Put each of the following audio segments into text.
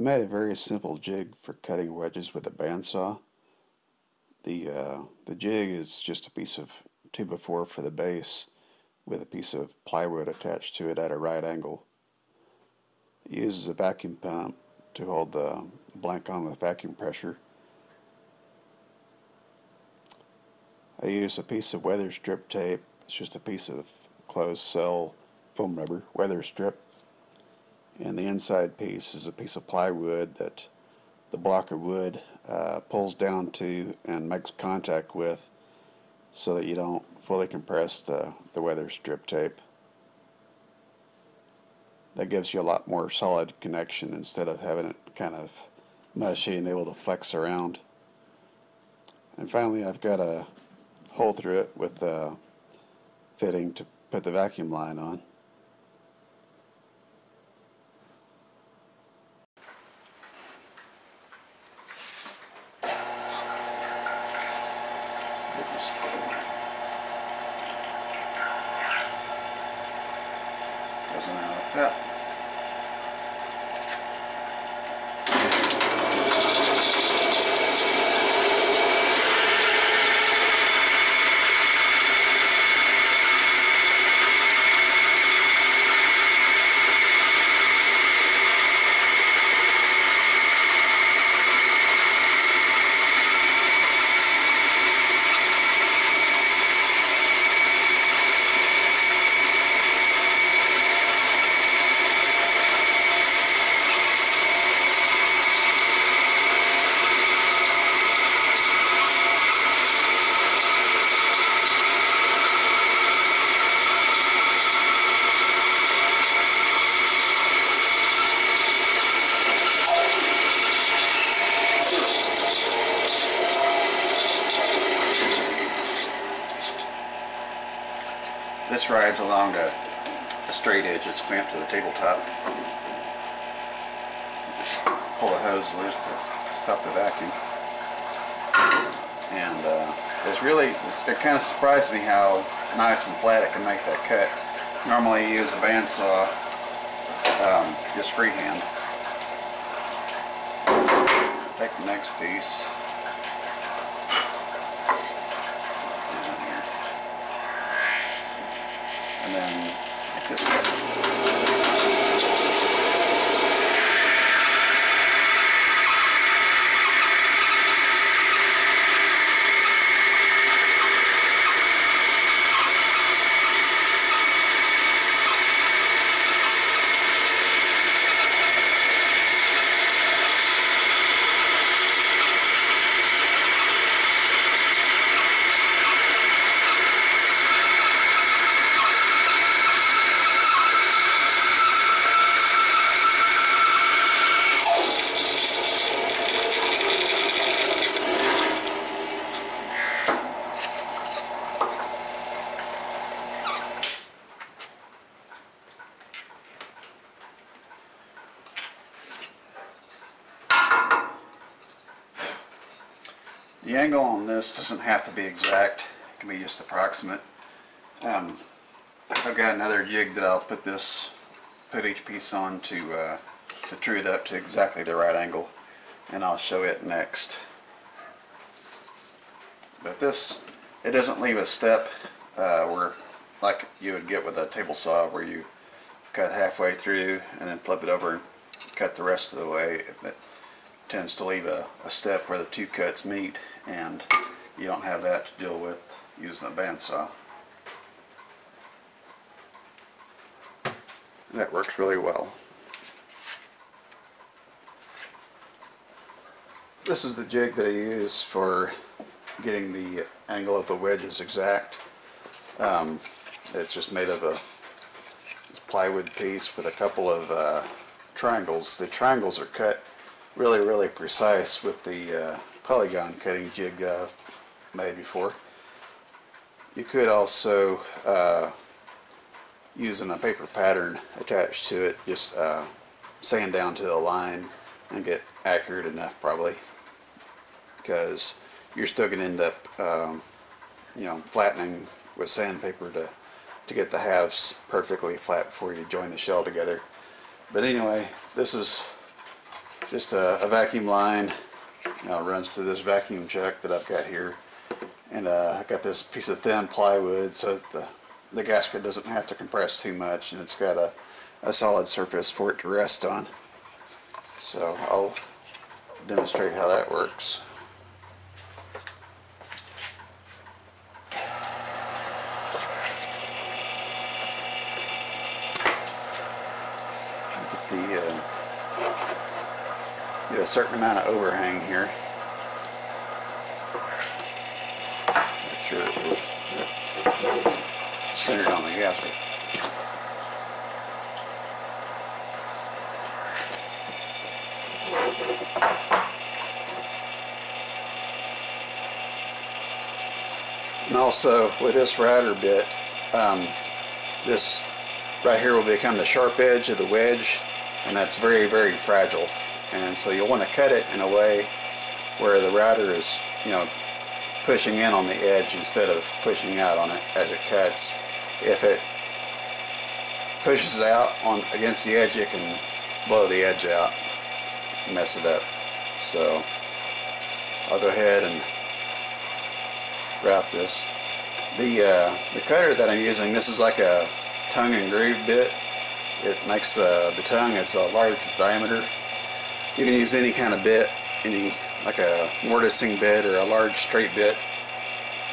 I made a very simple jig for cutting wedges with a bandsaw. The, uh, the jig is just a piece of 2x4 for the base with a piece of plywood attached to it at a right angle. It uses a vacuum pump to hold the blank on with vacuum pressure. I use a piece of weather strip tape. It's just a piece of closed cell foam rubber weather strip and the inside piece is a piece of plywood that the block of wood uh, pulls down to and makes contact with so that you don't fully compress the, the weather strip tape. That gives you a lot more solid connection instead of having it kind of mushy and able to flex around. And finally I've got a hole through it with a fitting to put the vacuum line on. Rides along a, a straight edge that's clamped to the tabletop. Just pull the hose loose to stop the vacuum. And uh, it's really, it's, it kind of surprised me how nice and flat it can make that cut. Normally you use a bandsaw, um, just freehand. Take the next piece. And then this. Angle on this doesn't have to be exact, it can be just approximate. Um, I've got another jig that I'll put this, put each piece on to, uh, to true it up to exactly the right angle and I'll show it next. But this, it doesn't leave a step uh, where, like you would get with a table saw where you cut halfway through and then flip it over and cut the rest of the way. It tends to leave a, a step where the two cuts meet and you don't have that to deal with using a bandsaw. That works really well. This is the jig that I use for getting the angle of the wedges exact. Um, it's just made of a plywood piece with a couple of uh, triangles. The triangles are cut really, really precise with the uh, polygon cutting jig uh, made before. You could also uh, using a paper pattern attached to it, just uh, sand down to the line and get accurate enough probably because you're still going to end up um, you know flattening with sandpaper to to get the halves perfectly flat before you join the shell together but anyway this is just a, a vacuum line. You it runs to this vacuum chuck that I've got here. And uh, I got this piece of thin plywood so that the, the gasket doesn't have to compress too much and it's got a, a solid surface for it to rest on. So I'll demonstrate how that works. The uh, a certain amount of overhang here. Make sure it was centered on the gasket. And also with this router bit, um, this right here will become the sharp edge of the wedge and that's very very fragile and so you'll want to cut it in a way where the router is you know pushing in on the edge instead of pushing out on it as it cuts. If it pushes out on against the edge it can blow the edge out mess it up. So I'll go ahead and wrap this. The uh, the cutter that I'm using this is like a tongue and groove bit. It makes the, the tongue it's a large diameter you can use any kind of bit any like a mortising bit or a large straight bit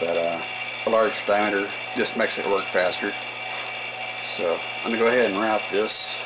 but uh, a large diameter just makes it work faster. So I'm gonna go ahead and route this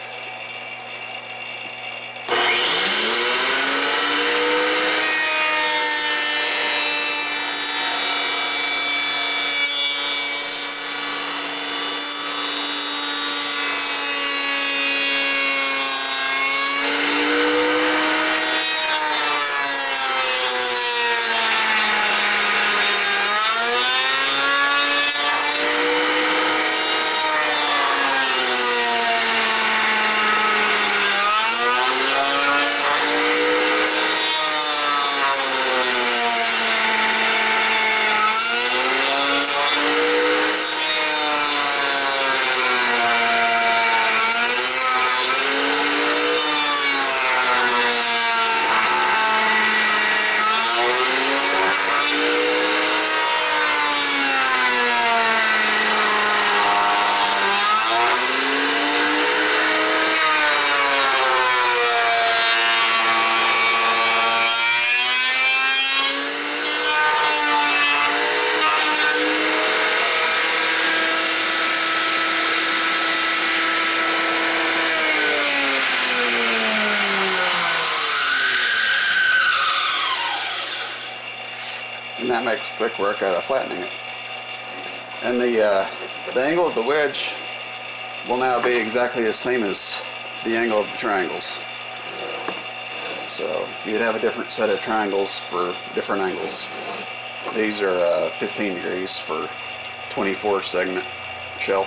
that makes quick work out of flattening it. And the, uh, the angle of the wedge will now be exactly the same as the angle of the triangles. So you'd have a different set of triangles for different angles. These are uh, 15 degrees for 24 segment shell.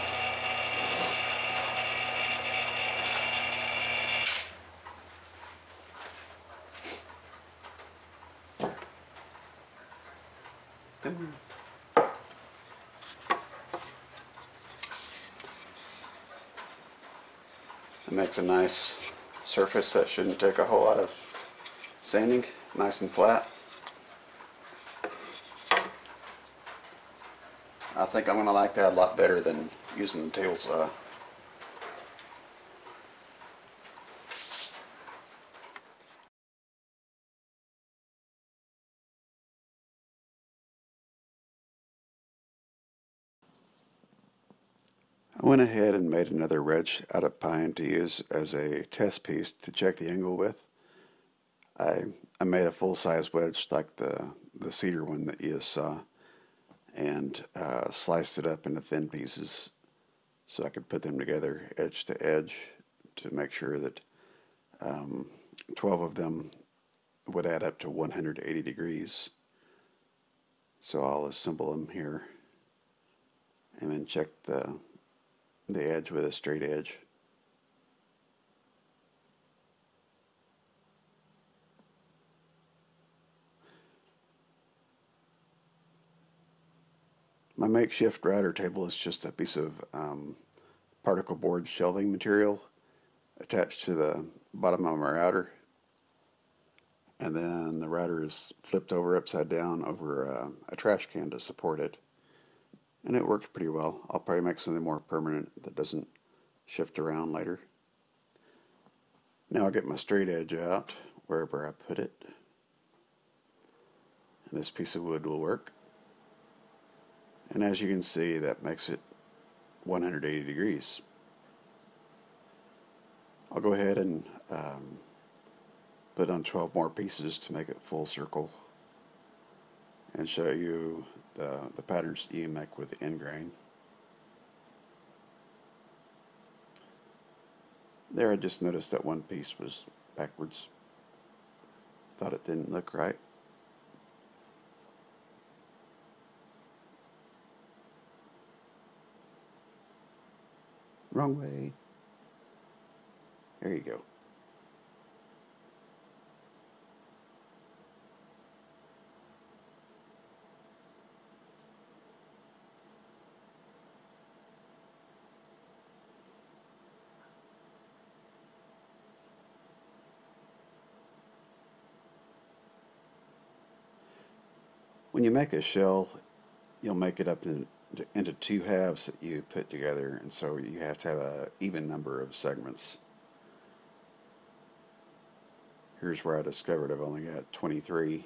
It a nice surface that shouldn't take a whole lot of sanding, nice and flat. I think I'm going to like that a lot better than using the table saw. I went ahead and made another wedge out of pine to use as a test piece to check the angle with. I, I made a full-size wedge like the, the cedar one that you saw and uh, sliced it up into thin pieces so I could put them together edge to edge to make sure that um, 12 of them would add up to 180 degrees. So I'll assemble them here and then check the the edge with a straight edge. My makeshift router table is just a piece of um, particle board shelving material attached to the bottom of my router. and then the router is flipped over upside down over a, a trash can to support it. And it works pretty well. I'll probably make something more permanent that doesn't shift around later. Now I'll get my straight edge out wherever I put it. And this piece of wood will work. And as you can see, that makes it 180 degrees. I'll go ahead and um, put on 12 more pieces to make it full circle and show you the, the patterns you make with the end grain. There I just noticed that one piece was backwards. Thought it didn't look right. Wrong way. There you go. When you make a shell, you'll make it up in, into two halves that you put together, and so you have to have an even number of segments. Here's where I discovered I've only got 23.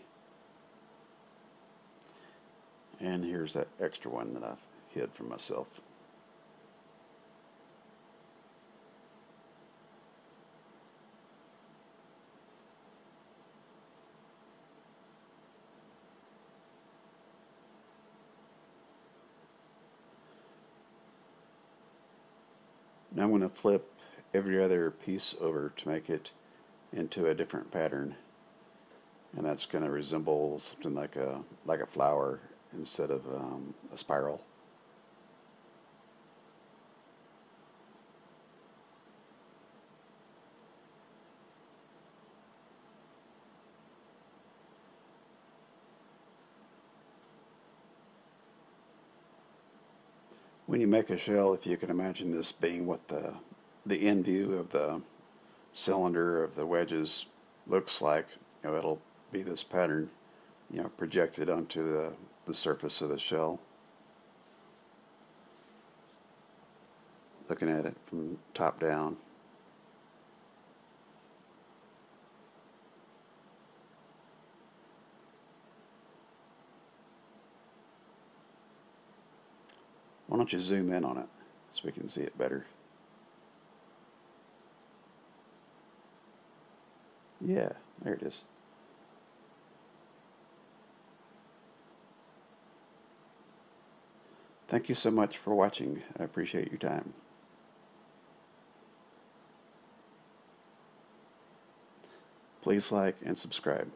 And here's that extra one that I've hid from myself. Now I'm going to flip every other piece over to make it into a different pattern and that's going to resemble something like a like a flower instead of um, a spiral. When you make a shell, if you can imagine this being what the the end view of the cylinder of the wedges looks like, you know, it'll be this pattern, you know, projected onto the, the surface of the shell. Looking at it from top down. Why don't you zoom in on it so we can see it better? Yeah, there it is. Thank you so much for watching. I appreciate your time. Please like and subscribe.